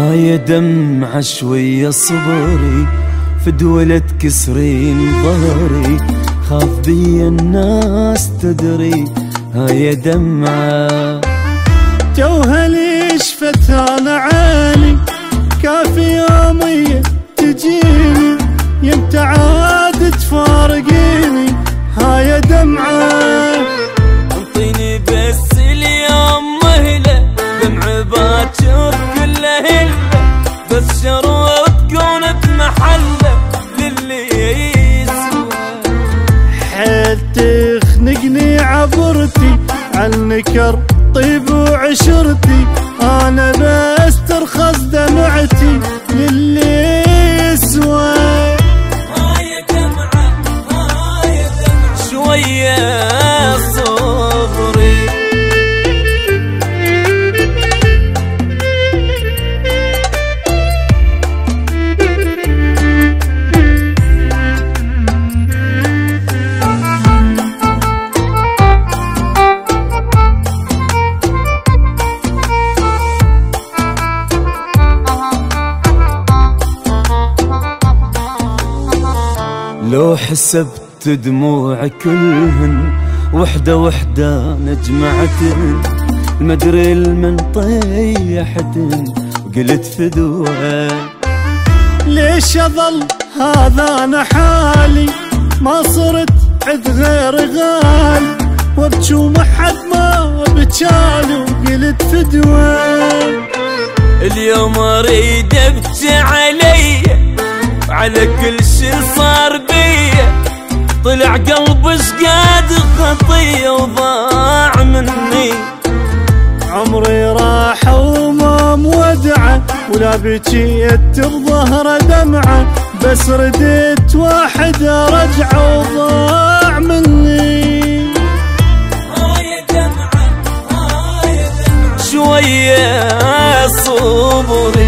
هاي دمعة شوية صبري فدولة كسرين ظهري. خاف بي الناس تدري هاي دمعة. توها ليش فتان عالي كافي يومي تجيني يمتى عاد تفارقيني. هاي دمعة. باكر كله هلة بس شروط تكون بمحله للي يسوى. حيل تخنقني عبرتي عالنكر طيب وعشرتي أنا بس ترخص دمعتي للي يسوى. هاي دمعة هاي دمعة. شوية لو حسبت دموع كلهن وحدة وحدة نجمعتن. المدري المن طيحتن وقلت فدوة ليش أظل هذا أنا حالي؟ ما صرت عد غير غالي. وأبكي وما حد ما بجالي وقلت فدوه اليوم أريد أبكي علي على كل شي صار طلع قلبي شقاد خطية وضاع مني. عمري راح وما مودعه ولا بكيت بظهره دمعه. بس رديت واحد رجعه وضاع مني. هاي دمعة هاي دمعة. شوية صبري